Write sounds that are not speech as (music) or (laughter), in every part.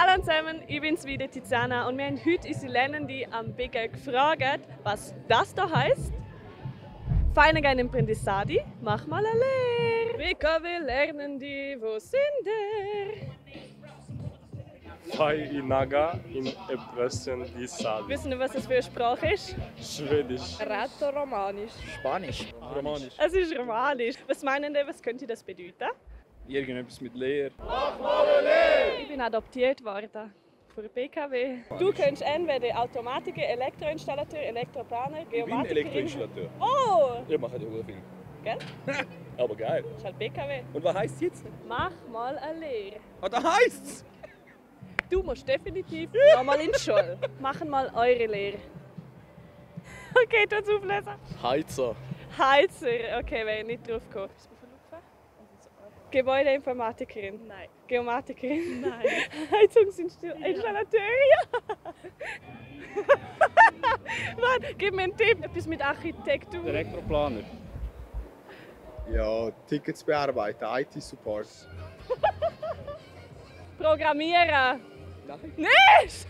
Hallo zusammen, ich bin's wieder Tiziana und wir haben heute unsere Lernende am BG gefragt, was das da heißt. Feine gehen Imprendissadi, mach mal eine Lehre. BKW Lernende, wo sind ihr? Fai Inaga in Epressen di Sali. Wissen ihr, was das für eine Sprache ist? Schwedisch. Rätoromanisch. Spanisch. Romanisch. Es ist Romanisch. Was meinen ihr, was könnte das bedeuten? Irgendetwas mit Leer. Ich bin adoptiert worden für BKW. Du kannst entweder Automatiker, Elektroinstallateur, Elektroplaner, Ich bin. Elektroinstallateur. Oh, Ihr macht ja auch viel. gell? (laughs) Aber geil. Das ist halt BKW. Und was heisst jetzt? Mach mal eine Lehre. Ah, da heisst's! Du musst definitiv noch mal in die Schule. (laughs) Machen mal eure Lehre. (laughs) Okay, tu es auflesen. Heizer. Heizer. Okay, wäre ich nicht drauf gekommen. Gebäudeinformatikerin. Nein. Geomatikerin. Nein. (laughs) Heizungsinstallateur. Ja. Warte, (laughs) gib mir einen Tipp. Etwas mit Architektur. Elektroplaner. Ja, Tickets bearbeiten, IT-Support. (laughs) Programmieren. Nein. Nee, Scheiße.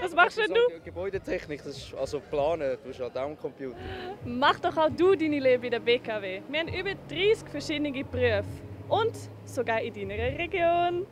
Was machst denn du? Gebäudetechnik, das ist also planen, du hast halt auch einen Computer. Mach doch auch du deine Lehre bei der BKW. Wir haben über 30 verschiedene Berufe. Und sogar in deiner Region.